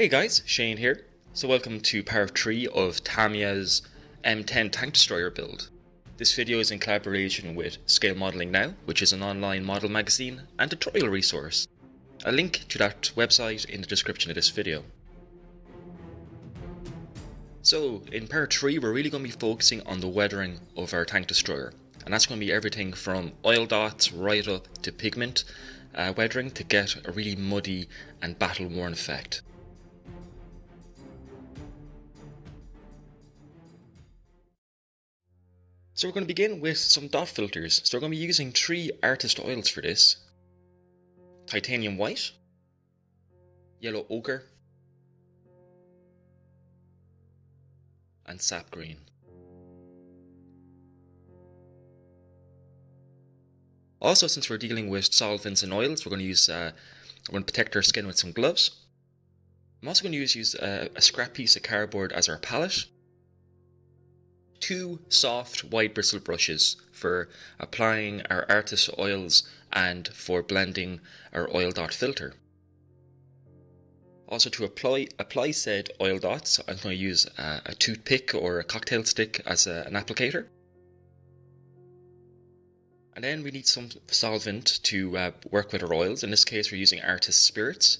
Hey guys, Shane here. So welcome to part 3 of Tamiya's M10 tank destroyer build. This video is in collaboration with Scale Modelling Now, which is an online model magazine and tutorial resource. A link to that website in the description of this video. So, in part 3 we're really going to be focusing on the weathering of our tank destroyer. And that's going to be everything from oil dots right up to pigment uh, weathering to get a really muddy and battle worn effect. So we're going to begin with some dot filters. So we're going to be using three artist oils for this. Titanium white, yellow ochre, and sap green. Also, since we're dealing with solvents and oils, we're going to use uh, we're going to protect our skin with some gloves. I'm also going to use, use a scrap piece of cardboard as our palette two soft wide bristle brushes for applying our artist oils and for blending our oil dot filter. Also to apply apply said oil dots, I'm going to use a, a toothpick or a cocktail stick as a, an applicator. And then we need some solvent to uh, work with our oils. In this case, we're using Artist Spirits.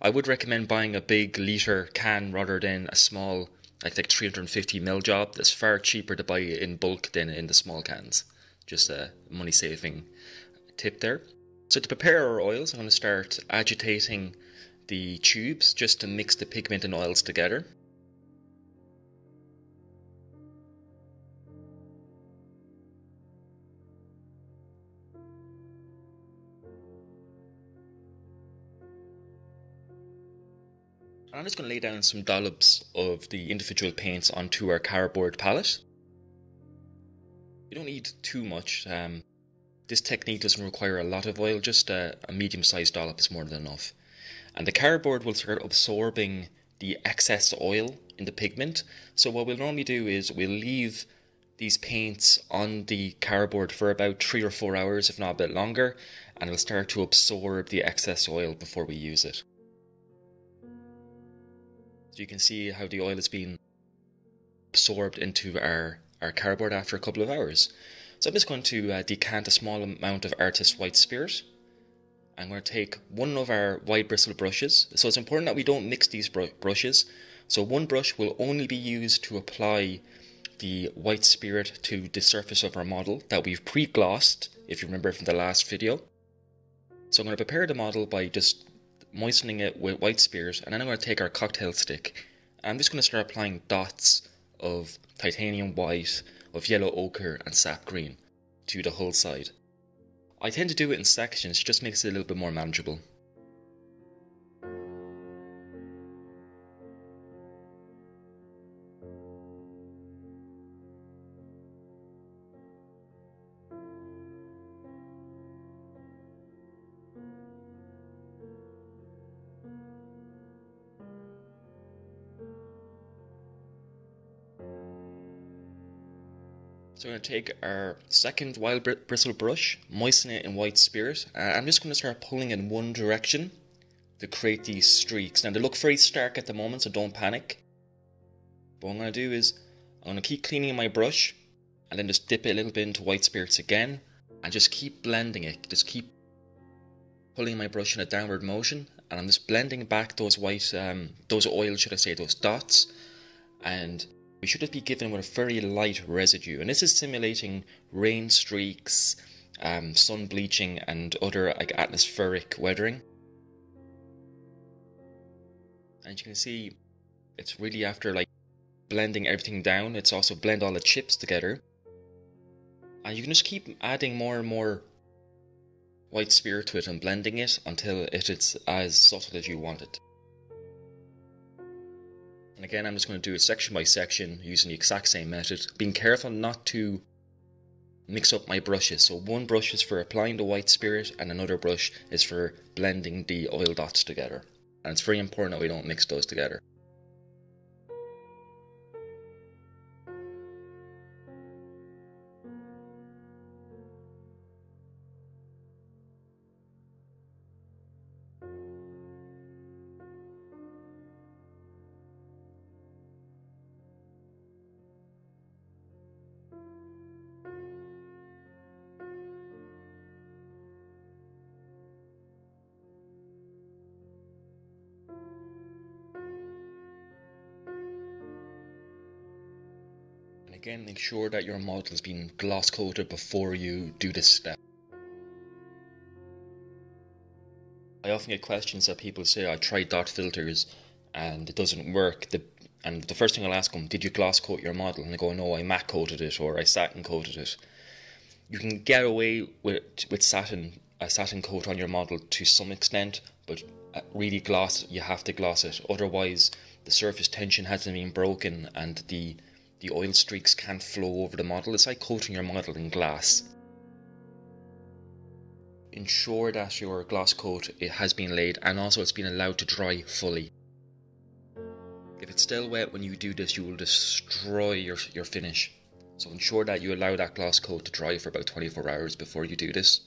I would recommend buying a big liter can rather than a small like like 350 mil job that's far cheaper to buy in bulk than in the small cans. Just a money saving tip there. So to prepare our oils i'm going to start agitating the tubes just to mix the pigment and oils together I'm just going to lay down some dollops of the individual paints onto our cardboard palette. You don't need too much. Um, this technique doesn't require a lot of oil, just a, a medium sized dollop is more than enough. And the cardboard will start absorbing the excess oil in the pigment. So, what we'll normally do is we'll leave these paints on the cardboard for about three or four hours, if not a bit longer, and it'll start to absorb the excess oil before we use it. So you can see how the oil has been absorbed into our, our cardboard after a couple of hours. So I'm just going to uh, decant a small amount of Artist White Spirit. I'm going to take one of our wide bristle brushes. So it's important that we don't mix these br brushes. So one brush will only be used to apply the white spirit to the surface of our model that we've pre-glossed, if you remember from the last video. So I'm going to prepare the model by just moistening it with white spirit, and then I'm going to take our cocktail stick. I'm just going to start applying dots of titanium white, of yellow ochre, and sap green to the whole side. I tend to do it in sections, just makes it a little bit more manageable. So we're going to take our second wild bristle brush, moisten it in white spirit, and I'm just going to start pulling in one direction to create these streaks. Now they look very stark at the moment, so don't panic. But what I'm going to do is I'm going to keep cleaning my brush and then just dip it a little bit into white spirits again and just keep blending it. Just keep pulling my brush in a downward motion and I'm just blending back those white, um, those oils, should I say, those dots. And we should be given with a very light residue. And this is simulating rain streaks, um, sun bleaching, and other like atmospheric weathering. And you can see it's really after like blending everything down, it's also blend all the chips together. And you can just keep adding more and more white spirit to it and blending it until it is as subtle as you want it. And again, I'm just going to do it section by section using the exact same method, being careful not to mix up my brushes. So one brush is for applying the white spirit and another brush is for blending the oil dots together. And it's very important that we don't mix those together. Sure that your model has been gloss coated before you do this step. I often get questions that people say, I tried dot filters and it doesn't work. The, and the first thing I'll ask them, did you gloss coat your model? And they go, no, I matte coated it or I satin coated it. You can get away with, with satin, a satin coat on your model to some extent, but uh, really gloss, you have to gloss it. Otherwise, the surface tension hasn't been broken and the the oil streaks can't flow over the model. It's like coating your model in glass. Ensure that your gloss coat it has been laid and also it's been allowed to dry fully. If it's still wet when you do this, you will destroy your, your finish. So ensure that you allow that gloss coat to dry for about 24 hours before you do this.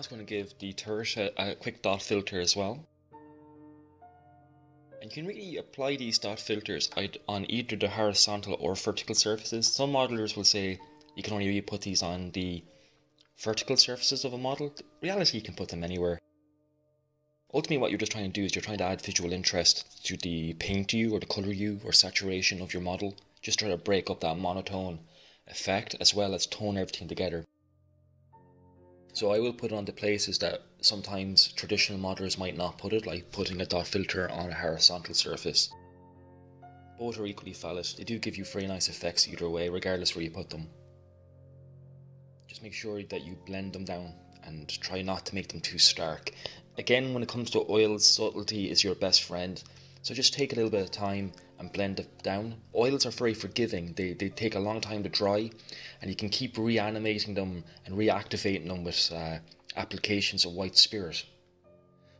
Also going to give the turret a, a quick dot filter as well. And you can really apply these dot filters on either the horizontal or vertical surfaces. Some modelers will say you can only really put these on the vertical surfaces of a model. Reality, you can put them anywhere. Ultimately, what you're just trying to do is you're trying to add visual interest to the paint you or the colour you or saturation of your model. Just try to break up that monotone effect as well as tone everything together. So I will put it on the places that sometimes traditional modelers might not put it, like putting a dot filter on a horizontal surface. Both are equally valid. They do give you very nice effects either way, regardless where you put them. Just make sure that you blend them down and try not to make them too stark. Again, when it comes to oils, subtlety is your best friend. So just take a little bit of time and blend it down. Oils are very forgiving, they, they take a long time to dry, and you can keep reanimating them and reactivating them with uh, applications of white spirit.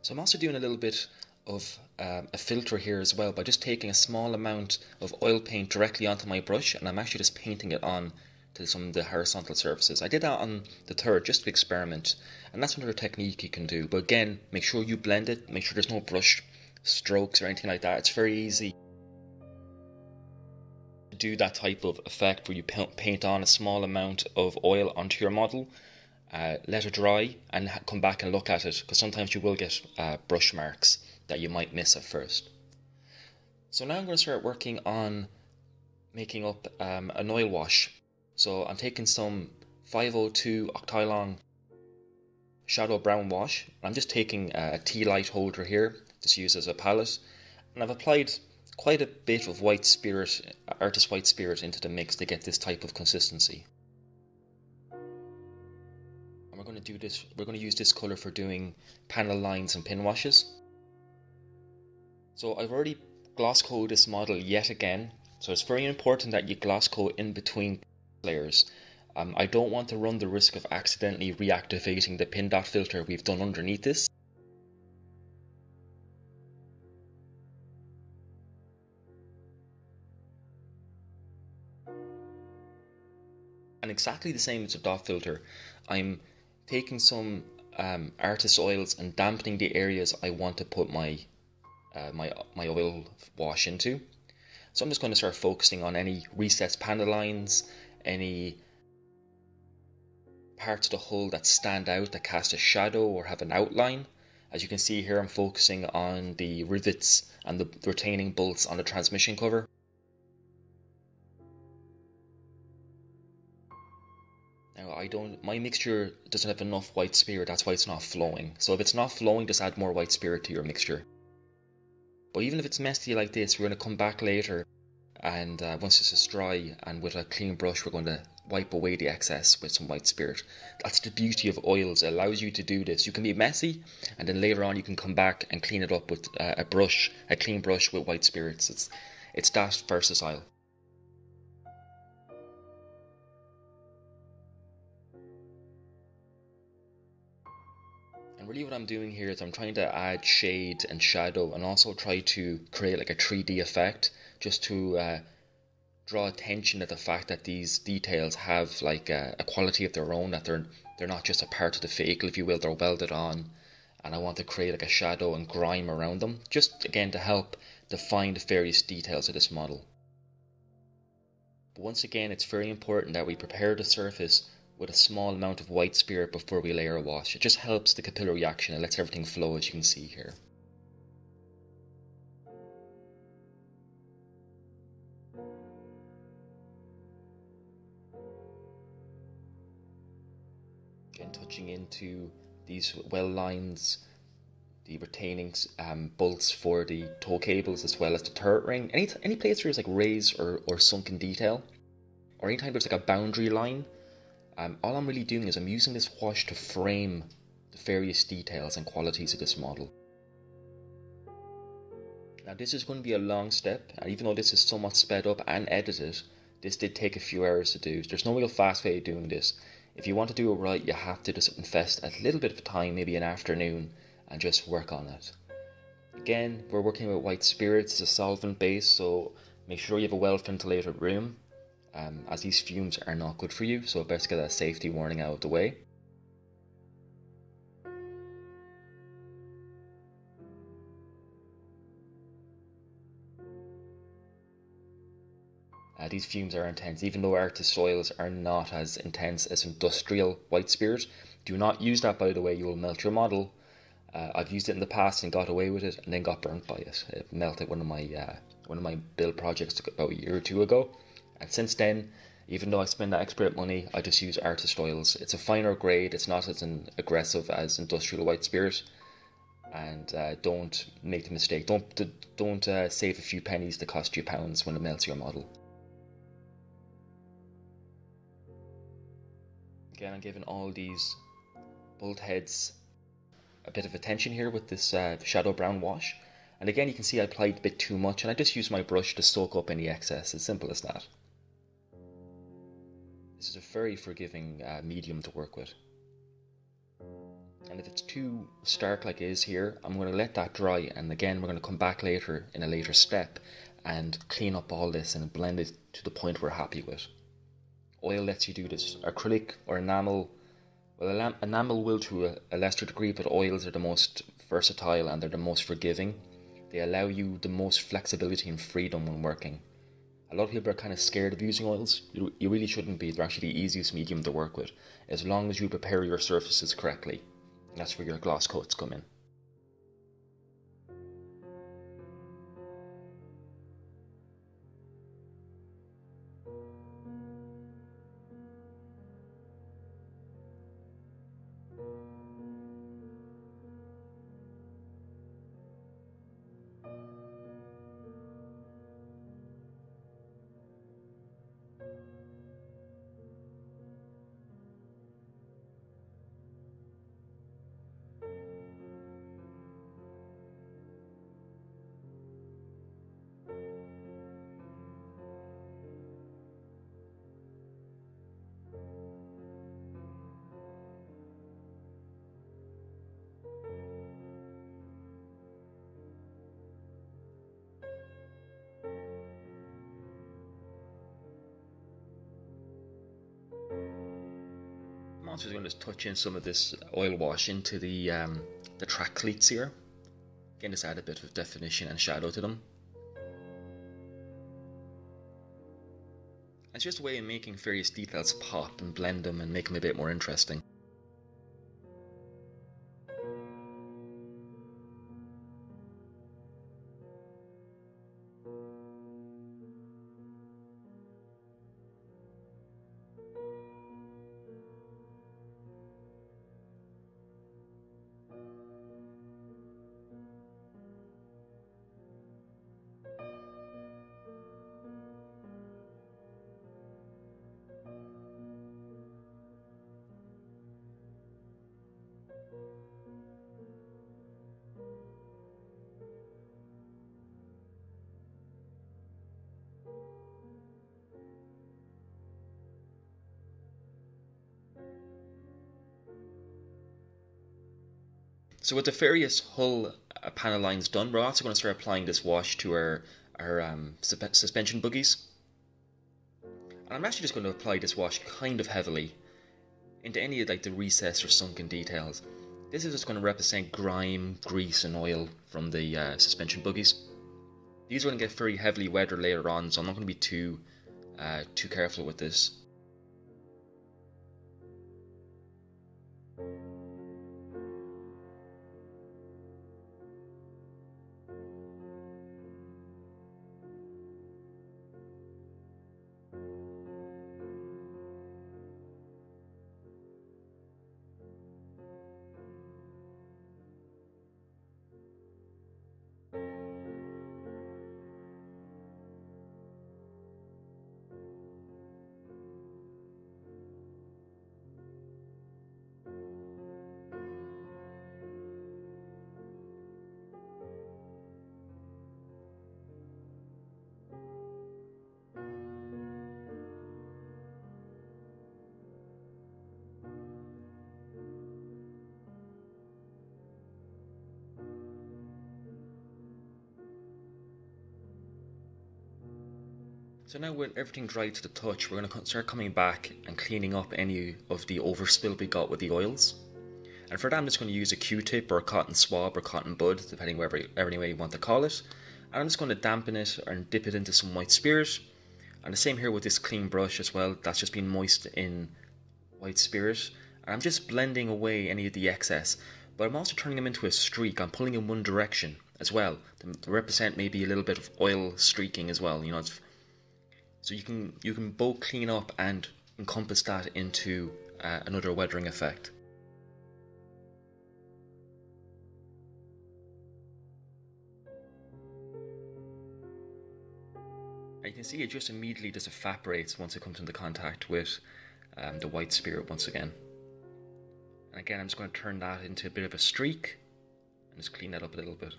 So I'm also doing a little bit of um, a filter here as well by just taking a small amount of oil paint directly onto my brush and I'm actually just painting it on to some of the horizontal surfaces. I did that on the third just to experiment and that's another technique you can do but again make sure you blend it, make sure there's no brush strokes or anything like that. It's very easy to do that type of effect where you paint on a small amount of oil onto your model, uh, let it dry, and come back and look at it because sometimes you will get uh, brush marks that you might miss at first. So now I'm going to start working on making up um, an oil wash. So I'm taking some 502 Abteilung Shadow Brown Wash. I'm just taking a tea light holder here just used as a palette. And I've applied quite a bit of white spirit, artist white spirit into the mix to get this type of consistency. And we're going to do this, we're going to use this colour for doing panel lines and pin washes. So I've already gloss coated this model yet again. So it's very important that you gloss coat in between layers. Um, I don't want to run the risk of accidentally reactivating the pin dot filter we've done underneath this. Exactly the same as a dot filter, I'm taking some um, artist oils and dampening the areas I want to put my uh, my my oil wash into. So I'm just going to start focusing on any recessed panel lines, any parts of the hull that stand out that cast a shadow or have an outline. As you can see here, I'm focusing on the rivets and the retaining bolts on the transmission cover. I don't. My mixture doesn't have enough white spirit. That's why it's not flowing. So if it's not flowing, just add more white spirit to your mixture. But even if it's messy like this, we're going to come back later, and uh, once this is dry, and with a clean brush, we're going to wipe away the excess with some white spirit. That's the beauty of oils. It allows you to do this. You can be messy, and then later on, you can come back and clean it up with uh, a brush, a clean brush with white spirits. It's it's that versatile. Really what I'm doing here is I'm trying to add shade and shadow and also try to create like a 3D effect just to uh, draw attention to the fact that these details have like a, a, quality of their own that they're they're not just a part of the vehicle if you will they're welded on and I want to create like a shadow and grime around them just again to help define the various details of this model. But once again it's very important that we prepare the surface with a small amount of white spirit before we layer wash. It just helps the capillary action and lets everything flow as you can see here. Again, touching into these well lines, the retaining um, bolts for the tow cables as well as the turret ring. Any, any place where there's like raised or, or sunken detail, or anytime there's like a boundary line, um, all I'm really doing is I'm using this wash to frame the various details and qualities of this model. Now this is going to be a long step, and even though this is somewhat sped up and edited, this did take a few hours to do. There's no real fast way of doing this. If you want to do it right, you have to just invest a little bit of time, maybe an afternoon, and just work on it. Again, we're working with white spirits as a solvent base, so make sure you have a well ventilated room um, as these fumes are not good for you, so best get a safety warning out of the way. Uh, these fumes are intense, even though artist soils are not as intense as industrial white spirit. Do not use that, by the way, you will melt your model. Uh, I've used it in the past and got away with it, and then got burnt by it. It melted one of my uh, one of my build projects about a year or two ago. And since then, even though I spend that expert money, I just use artist oils. It's a finer grade, it's not as aggressive as industrial white spirit. And uh, don't make the mistake. Don't don't uh, save a few pennies to cost you pounds when it melts your model. Again, I'm giving all these bolt heads a bit of attention here with this uh, shadow brown wash. And again, you can see I applied a bit too much, and I just use my brush to soak up any excess. As simple as that. This is a very forgiving uh, medium to work with. And if it's too stark like it is here, I'm going to let that dry and again we're going to come back later in a later step and clean up all this and blend it to the point we're happy with. Oil lets you do this. Acrylic or enamel, well enamel will to a, a lesser degree but oils are the most versatile and they're the most forgiving. They allow you the most flexibility and freedom when working. A lot of people are kind of scared of using oils. You, you really shouldn't be. They're actually the easiest medium to work with, as long as you prepare your surfaces correctly. That's where your gloss coats come in. I'm also going to touch in some of this oil wash into the um, the track cleats here. Again, just add a bit of definition and shadow to them. It's just a way of making various details pop and blend them and make them a bit more interesting. So with the various hull panel lines done, we're also going to start applying this wash to our, our um, suspension bogies. And I'm actually just going to apply this wash kind of heavily into any of like the recessed or sunken details. This is just going to represent grime, grease and oil from the uh, suspension bogies. These are going to get very heavily weathered later on, so I'm not going to be too uh, too careful with this. So now with everything dried to the touch, we're going to start coming back and cleaning up any of the overspill we got with the oils. And for that I'm just going to use a Q-tip or a cotton swab or cotton bud, depending wherever, any way you want to call it. And I'm just going to dampen it and dip it into some white spirit. And the same here with this clean brush as well, that's just been moist in white spirit. And I'm just blending away any of the excess, but I'm also turning them into a streak. I'm pulling in one direction as well to represent maybe a little bit of oil streaking as well. You know, it's so you can you can both clean up and encompass that into uh, another weathering effect. And you can see it just immediately just evaporates once it comes into contact with um, the white spirit once again. And again, I'm just going to turn that into a bit of a streak and just clean that up a little bit.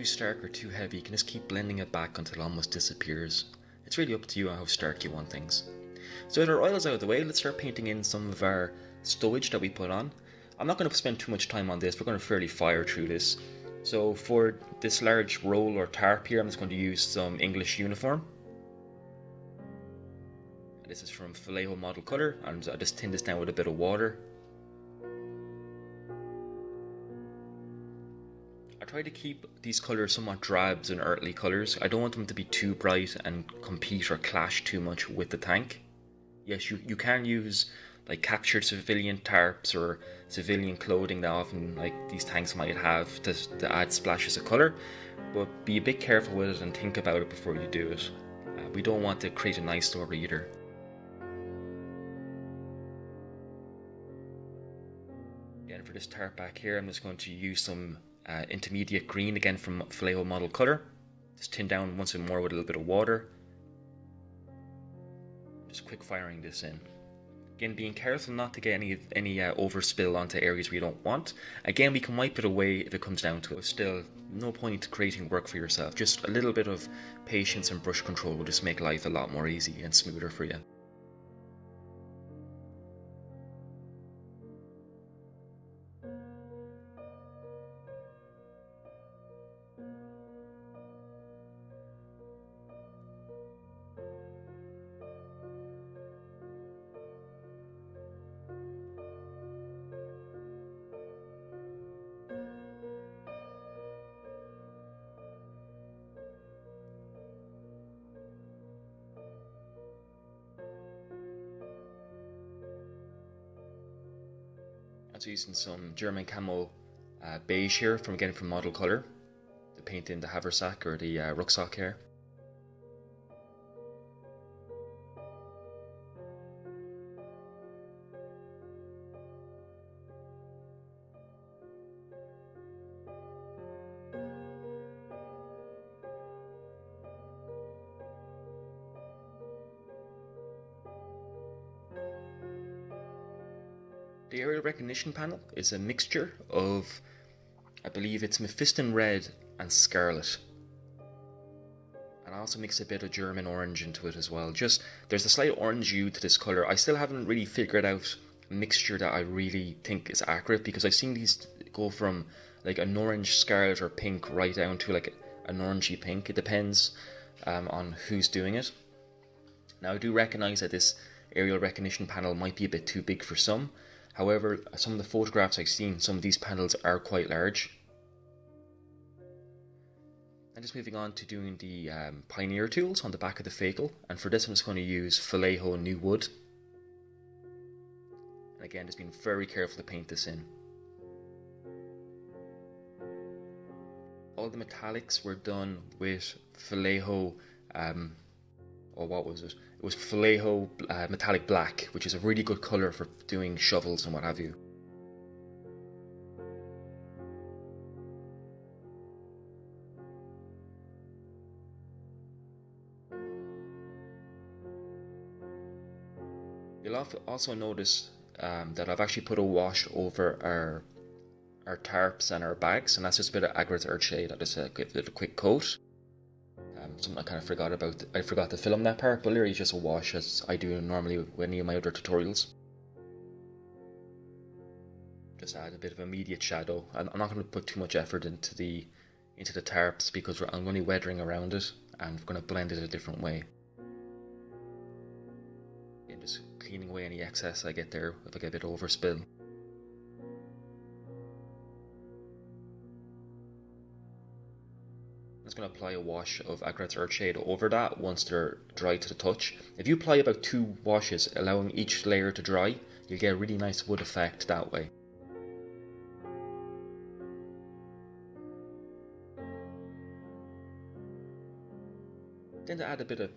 Too stark or too heavy, you can just keep blending it back until it almost disappears. It's really up to you how stark you want things. So with our oils out of the way, let's start painting in some of our stowage that we put on. I'm not going to spend too much time on this, we're going to fairly fire through this. So for this large roll or tarp here, I'm just going to use some English uniform. This is from Vallejo Model Color, and I just tin this down with a bit of water try to keep these colours somewhat drabs and earthly colours. I don't want them to be too bright and compete or clash too much with the tank. Yes, you, you can use like captured civilian tarps or civilian clothing that often like these tanks might have to, to add splashes of colour, but be a bit careful with it and think about it before you do it. Uh, we don't want to create a nice story either. Again, for this tarp back here, I'm just going to use some uh, intermediate green again from Vallejo Model Color. Just tin down once more with a little bit of water. Just quick firing this in. Again, being careful not to get any any uh, overspill onto areas we don't want. Again, we can wipe it away if it comes down to it. Still, no point creating work for yourself. Just a little bit of patience and brush control will just make life a lot more easy and smoother for you. Using some German camo uh, beige here from again from Model Color to paint in the haversack or the uh, rucksack here. Recognition panel is a mixture of, I believe it's Mephiston Red and Scarlet. And I also mix a bit of German orange into it as well. Just, there's a slight orange hue to this colour. I still haven't really figured out a mixture that I really think is accurate because I've seen these go from like an orange, scarlet or pink right down to like an orangey pink. It depends um, on who's doing it. Now I do recognise that this aerial recognition panel might be a bit too big for some, However, some of the photographs I've seen, some of these panels are quite large. And just moving on to doing the um, Pioneer tools on the back of the Fakel, and for this I'm just going to use Vallejo New Wood. And again, just being very careful to paint this in. All the metallics were done with Vallejo, um, or what was it? It was Vallejo uh, Metallic Black, which is a really good colour for doing shovels and what have you. You'll also notice um, that I've actually put a wash over our our tarps and our bags, and that's just a bit of Agrax Earthshade. I just uh, give it a quick coat something I kind of forgot about. I forgot to film that part, but literally just a wash as I do normally with any of my other tutorials. Just add a bit of immediate shadow. I'm not going to put too much effort into the into the tarps because I'm only weathering around it and I'm going to blend it a different way. And just cleaning away any excess I get there if I get a bit of overspill. Just going to apply a wash of Agrax Earthshade over that once they're dry to the touch. If you apply about two washes, allowing each layer to dry, you'll get a really nice wood effect that way. Then to add a bit of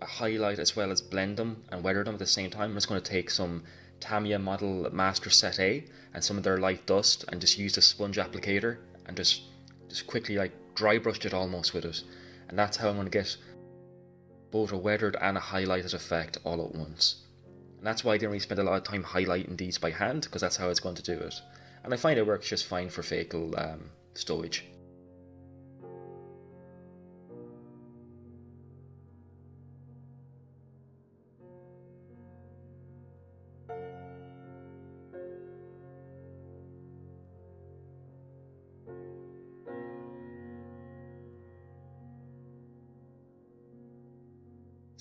a highlight as well as blend them and weather them at the same time, I'm just going to take some Tamiya model Master Set A and some of their light dust and just use the sponge applicator and just just quickly like dry brushed it almost with it. And that's how I'm going to get both a weathered and a highlighted effect all at once. And that's why I didn't really spend a lot of time highlighting these by hand, because that's how it's going to do it. And I find it works just fine for Fakel um, stowage.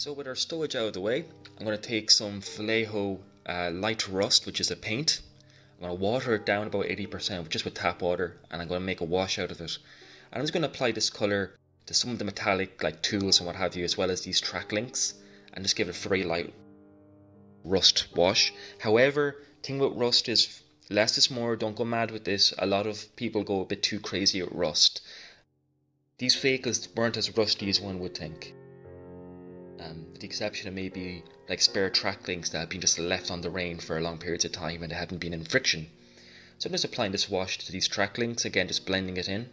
So with our stowage out of the way, I'm going to take some Vallejo uh, Light Rust, which is a paint. I'm going to water it down about 80% just with tap water and I'm going to make a wash out of it. And I'm just going to apply this colour to some of the metallic like tools and what have you as well as these track links and just give it a very light rust wash. However, thing with rust is less is more, don't go mad with this. A lot of people go a bit too crazy at rust. These Fakels weren't as rusty as one would think um, with the exception of maybe like spare track links that have been just left on the rain for long periods of time and they haven't been in friction. So I'm just applying this wash to these track links, again just blending it in.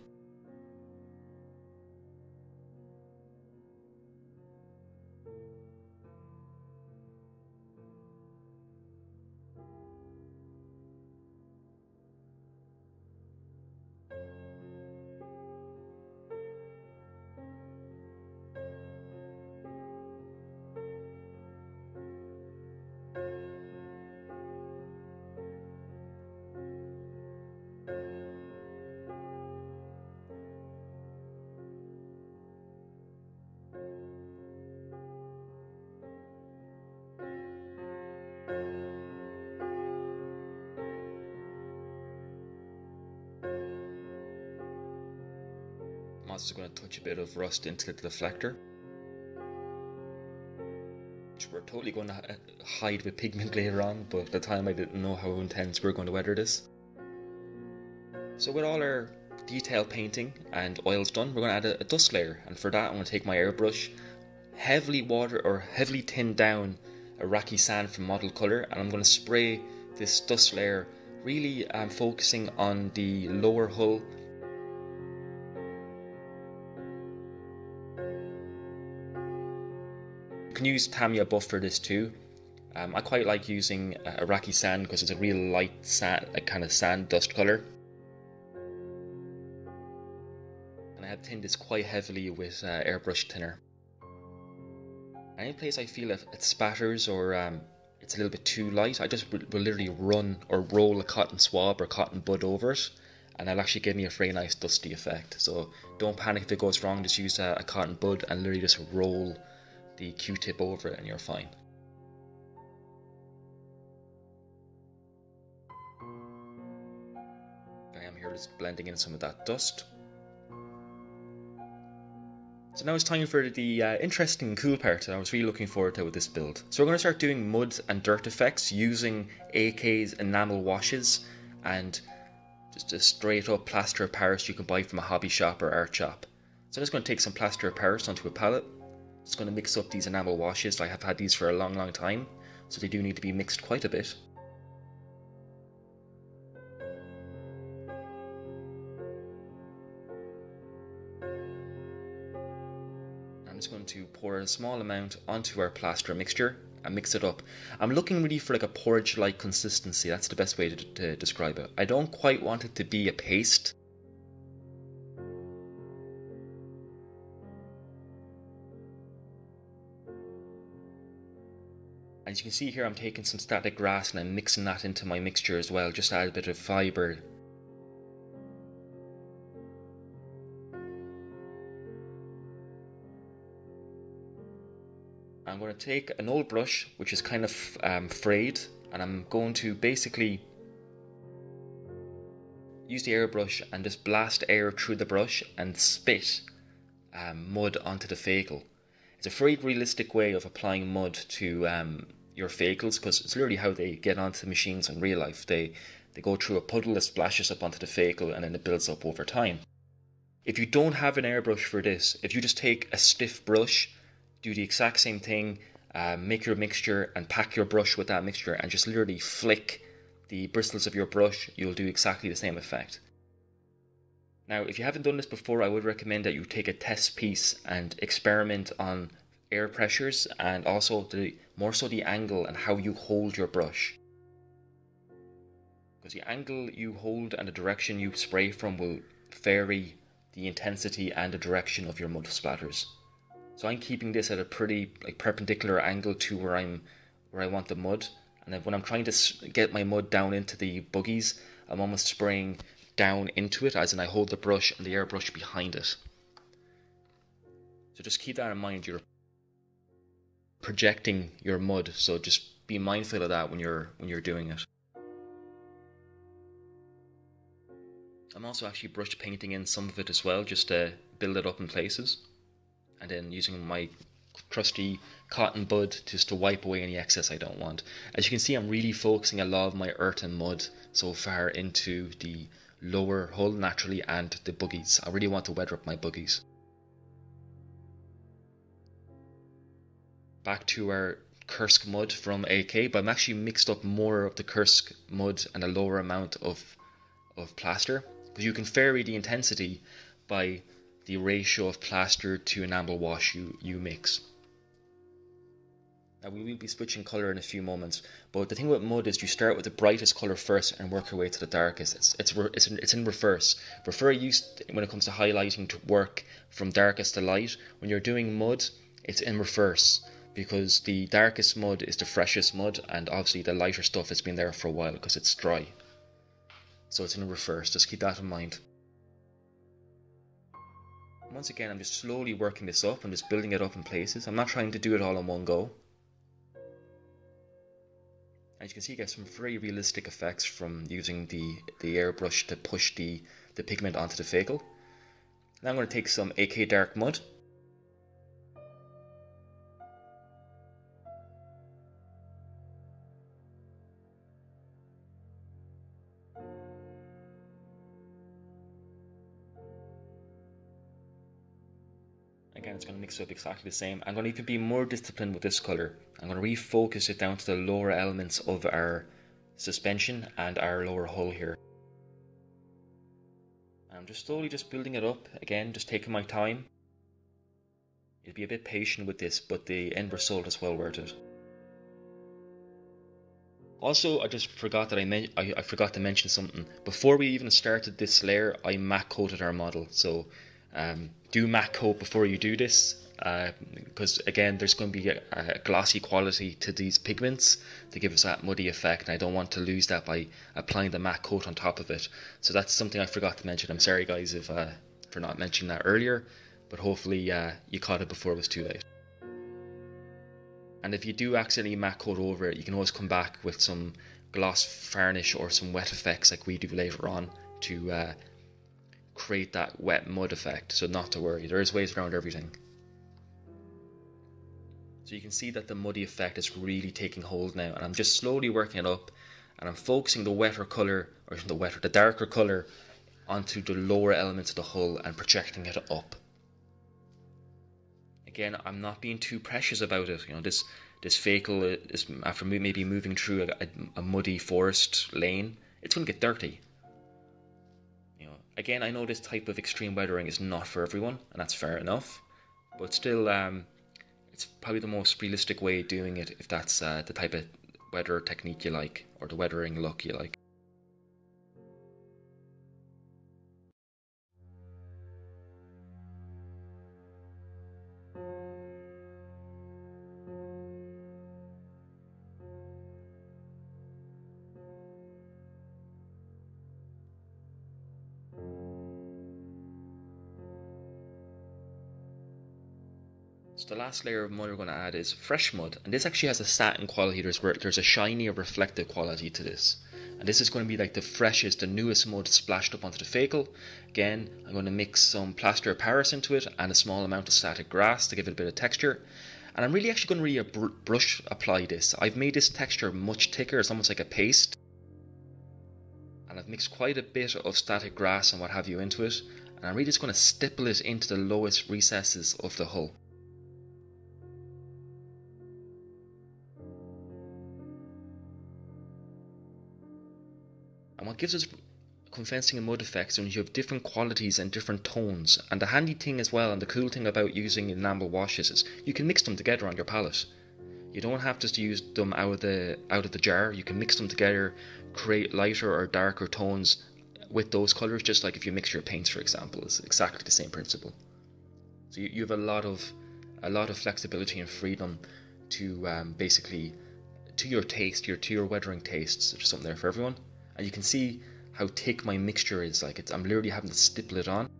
Bit of rust into the deflector. Which we're totally going to hide with pigment later on, but at the time I didn't know how intense we are going to weather this. So with all our detail painting and oils done, we're going to add a, a dust layer. And for that, I'm going to take my airbrush, heavily water or heavily thin down Iraqi sand from Model Color, and I'm going to spray this dust layer, really um, focusing on the lower hull. Can use Tamiya buff for this too. Um, I quite like using uh, Iraqi sand because it's a real light sand, a kind of sand dust color. And I have thinned this quite heavily with uh, airbrush thinner. Any place I feel it, it spatters or um, it's a little bit too light, I just will, literally run or roll a cotton swab or cotton bud over it and it'll actually give me a very nice dusty effect. So don't panic if it goes wrong, just use a, a cotton bud and literally just roll the q-tip over it and you're fine. I am here just blending in some of that dust. So now it's time for the uh, interesting cool part that I was really looking forward to with this build. So we're going to start doing mud and dirt effects using AK's enamel washes and just a straight up plaster of Paris you can buy from a hobby shop or art shop. So I'm just going to take some plaster of Paris onto a palette. Just going to mix up these enamel washes. I have had these for a long long time so they do need to be mixed quite a bit. I'm just going to pour a small amount onto our plaster mixture and mix it up. I'm looking really for like a porridge like consistency. That's the best way to, to describe it. I don't quite want it to be a paste. As you can see here, I'm taking some static grass and I'm mixing that into my mixture as well, just to add a bit of fibre I'm going to take an old brush which is kind of um, frayed and I'm going to basically use the airbrush and just blast air through the brush and spit um, mud onto the vehicle. It's a very realistic way of applying mud to um, your vehicles because it's literally how they get onto machines in real life. They they go through a puddle that splashes up onto the vehicle and then it builds up over time. If you don't have an airbrush for this, if you just take a stiff brush do the exact same thing, uh, make your mixture and pack your brush with that mixture and just literally flick the bristles of your brush, you'll do exactly the same effect. Now, if you haven't done this before, I would recommend that you take a test piece and experiment on air pressures and also the more so the angle and how you hold your brush. Because the angle you hold and the direction you spray from will vary the intensity and the direction of your mud splatters. So I'm keeping this at a pretty like perpendicular angle to where I'm where I want the mud. And then when I'm trying to get my mud down into the bogies, I'm almost spraying down into it, as in I hold the brush and the airbrush behind it. So just keep that in mind. You're projecting your mud, so just be mindful of that when you're when you're doing it. I'm also actually brush painting in some of it as well, just to build it up in places and then using my trusty cotton bud just to wipe away any excess I don't want. As you can see, I'm really focusing a lot of my earth and mud so far into the lower hull naturally and the bogies. I really want to weather up my bogies. Back to our Kursk mud from AK, but I'm actually mixed up more of the Kursk mud and a lower amount of of plaster because you can vary the intensity by the ratio of plaster to enamel wash you, you mix. Now we will be switching colour in a few moments, but the thing with mud is you start with the brightest colour first and work your way to the darkest. It's it's it's in, it's in reverse. Prefer use when it comes to highlighting to work from darkest to light. When you're doing mud, it's in reverse because the darkest mud is the freshest mud, and obviously the lighter stuff has been there for a while because it's dry. So it's in reverse. Just keep that in mind. Once again, I'm just slowly working this up I'm just building it up in places. I'm not trying to do it all in one go. As you can see, you get some very realistic effects from using the, the airbrush to push the, the pigment onto the vehicle. Now I'm going to take some AK Dark Mud mix up exactly the same. I'm going to even be more disciplined with this color. I'm going to refocus it down to the lower elements of our suspension and our lower hull here. I'm just slowly just building it up. Again, just taking my time. You'll be a bit patient with this, but the end result is well worth it. Also, I just forgot that I, I, I forgot to mention something. Before we even started this layer, I matte coated our model. So um, do matte coat before you do this, because uh, again, there's going to be a, a, glossy quality to these pigments to give us that muddy effect, and I don't want to lose that by applying the matte coat on top of it. So that's something I forgot to mention. I'm sorry, guys, if uh, for not mentioning that earlier, but hopefully uh, you caught it before it was too late. And if you do accidentally matte coat over it, you can always come back with some gloss varnish or some wet effects like we do later on to uh, create that wet mud effect. So not to worry, there is ways around everything. So you can see that the muddy effect is really taking hold now, and I'm just slowly working it up, and I'm focusing the wetter color or the wetter, the darker color onto the lower elements of the hull and projecting it up again, I'm not being too precious about it. You know, this this vehicle uh, is after maybe moving through a, a, muddy forest lane, it's going to get dirty. Again, I know this type of extreme weathering is not for everyone, and that's fair enough. But still, um, it's probably the most realistic way of doing it if that's uh, the type of weather technique you like or the weathering look you like. So the last layer of mud we're going to add is fresh mud, and this actually has a satin quality. There's there's a shiny or reflective quality to this, and this is going to be like the freshest, the newest mud splashed up onto the vehicle. Again, I'm going to mix some plaster of Paris into it and a small amount of static grass to give it a bit of texture. And I'm really actually going to really br- brush apply this. I've made this texture much thicker. It's almost like a paste. And I've mixed quite a bit of static grass and what have you into it. And I'm really just going to stipple it into the lowest recesses of the hull. Gives us convincing and mud effects when you have different qualities and different tones. And the handy thing as well, and the cool thing about using enamel washes is you can mix them together on your palette. You don't have to use them out of the out of the jar. You can mix them together, create lighter or darker tones with those colors. Just like if you mix your paints, for example, it's exactly the same principle. So you, you have a lot of a lot of flexibility and freedom to um, basically to your taste, your to your weathering tastes. There's something there for everyone and you can see how thick my mixture is like it's I'm literally having to stipple it on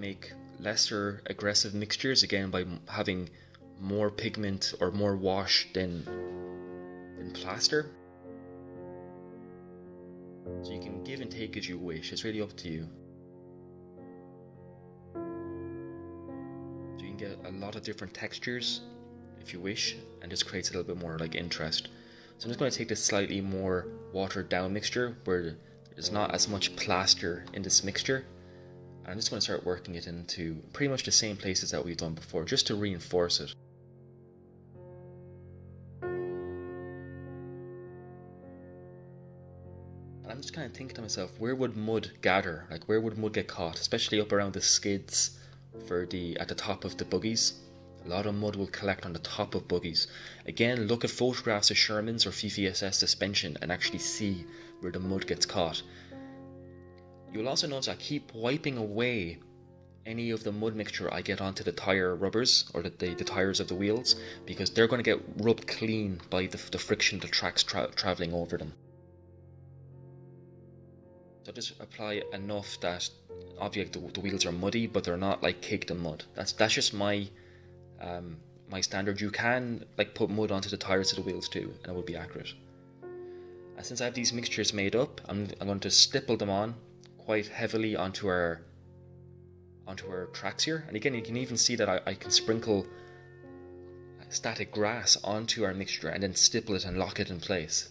make lesser aggressive mixtures again by having more pigment or more wash than than plaster. So you can give and take as you wish. It's really up to you. So you can get a lot of different textures if you wish, and this creates a little bit more like interest. So I'm just going to take this slightly more watered down mixture where there's not as much plaster in this mixture I'm just going to start working it into pretty much the same places that we've done before, just to reinforce it. And I'm just kind of thinking to myself, where would mud gather? Like, where would mud get caught? Especially up around the skids for the at the top of the bogies. A lot of mud will collect on the top of bogies. Again, look at photographs of Sherman's or FIFI suspension and actually see where the mud gets caught. You'll also notice I keep wiping away any of the mud mixture I get onto the tire rubbers or the, the, the tires of the wheels because they're going to get rubbed clean by the, the friction the tracks tra- traveling over them. So just apply enough that obviously the, the, wheels are muddy, but they're not like caked in mud. That's that's just my um, my standard. You can like put mud onto the tires of the wheels too, and it would be accurate. And since I have these mixtures made up, I'm, I'm going to stipple them on quite heavily onto our onto our tracks here. And again, you can even see that I, I can sprinkle static grass onto our mixture and then stipple it and lock it in place.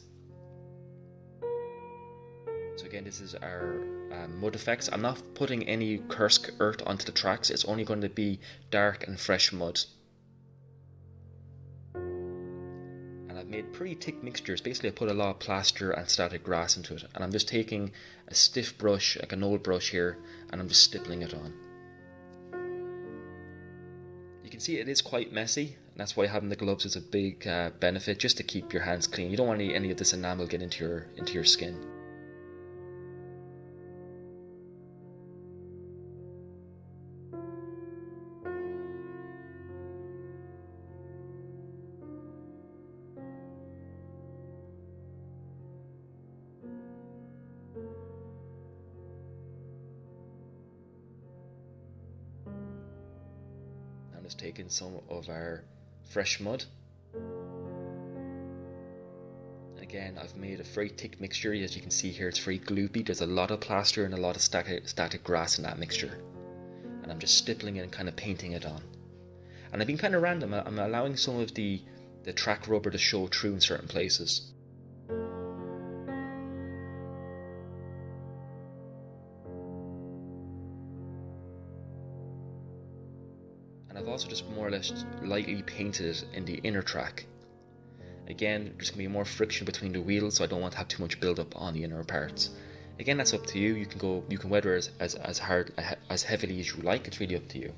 So again, this is our um, mud effects. I'm not putting any Kursk earth onto the tracks. It's only going to be dark and fresh mud. Pretty thick mixtures. Basically, I put a lot of plaster and static grass into it. And I'm just taking a stiff brush, like an old brush here, and I'm just stippling it on. You can see it is quite messy, and that's why having the gloves is a big uh, benefit, just to keep your hands clean. You don't want any, any of this enamel get into your into your skin. Taken some of our fresh mud. Again, I've made a very thick mixture. As you can see here, it's very gloopy. There's a lot of plaster and a lot of static, static grass in that mixture. And I'm just stippling it and kind of painting it on. And I've been kind of random. I'm allowing some of the, the track rubber to show through in certain places. More or less lightly painted in the inner track. Again, there's going to be more friction between the wheels, so I don't want to have too much build up on the inner parts. Again, that's up to you. You can go, you can weather as, as, as hard, as heavily as you like. It's really up to you.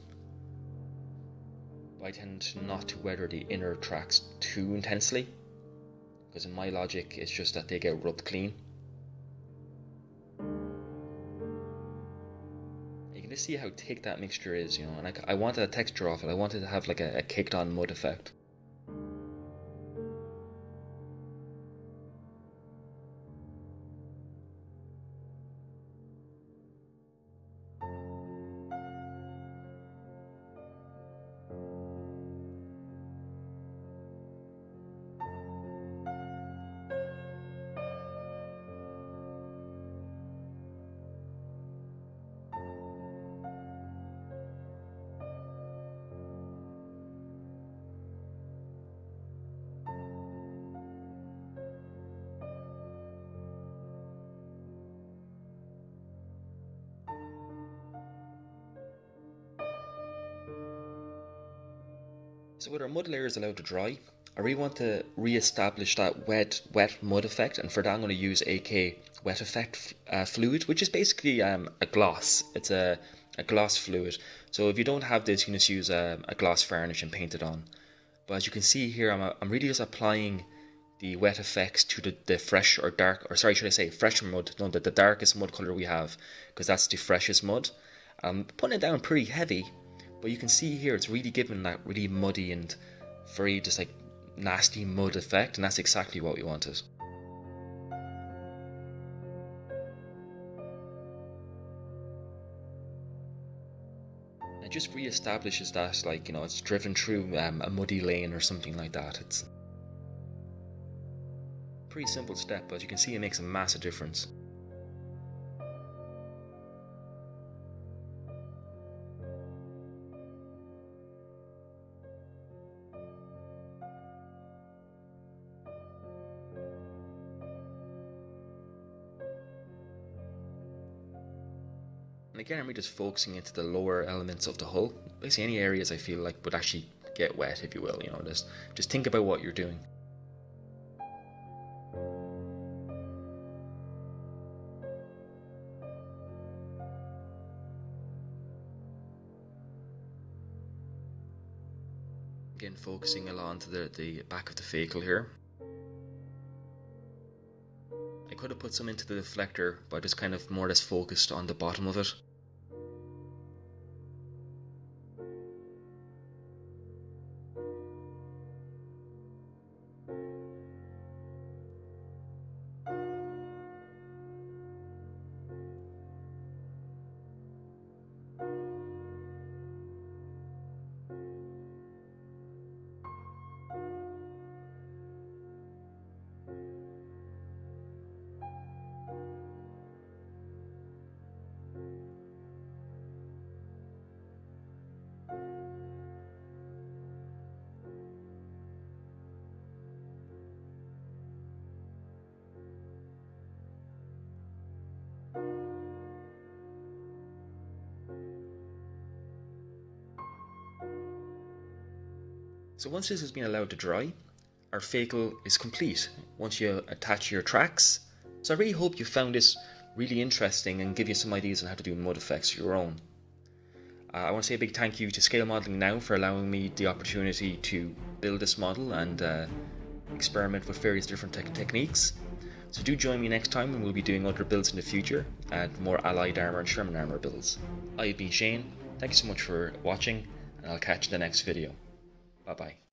I tend not to weather the inner tracks too intensely, because in my logic, it's just that they get rubbed clean. Just see how thick that mixture is, you know, and I, I wanted a texture off it. I wanted to have like a, a caked on mud effect. Mud layers allowed to dry, I really want to re-establish that wet wet mud effect and for that I'm going to use AK wet effect uh, fluid which is basically um, a gloss. It's a, a gloss fluid. So if you don't have this you can just use a, a gloss varnish and paint it on. But as you can see here I'm, I'm really just applying the wet effects to the, the fresh or dark or sorry should I say fresh mud no the, the darkest mud color we have because that's the freshest mud. I'm putting it down pretty heavy but you can see here it's really giving that really muddy and very just like nasty mud effect, and that's exactly what we wanted. It just re-establishes that like you know it's driven through um, a muddy lane or something like that. It's pretty simple step, but you can see it makes a massive difference. Again, I'm just focusing into the lower elements of the hull. Basically, any areas I feel like would actually get wet, if you will. You know, just just think about what you're doing. Again focusing along to the, the back of the vehicle here. I could have put some into the deflector but just kind of more or less focused on the bottom of it. So once this has been allowed to dry, our vehicle is complete once you attach your tracks. So I really hope you found this really interesting and give you some ideas on how to do mud effects of your own. Uh, I want to say a big thank you to Scale Modelling Now for allowing me the opportunity to build this model and uh, experiment with various different te techniques. So do join me next time when we'll be doing other builds in the future and more Allied Armour and Sherman Armour builds. I've been Shane, thank you so much for watching and I'll catch you in the next video. Bye bye.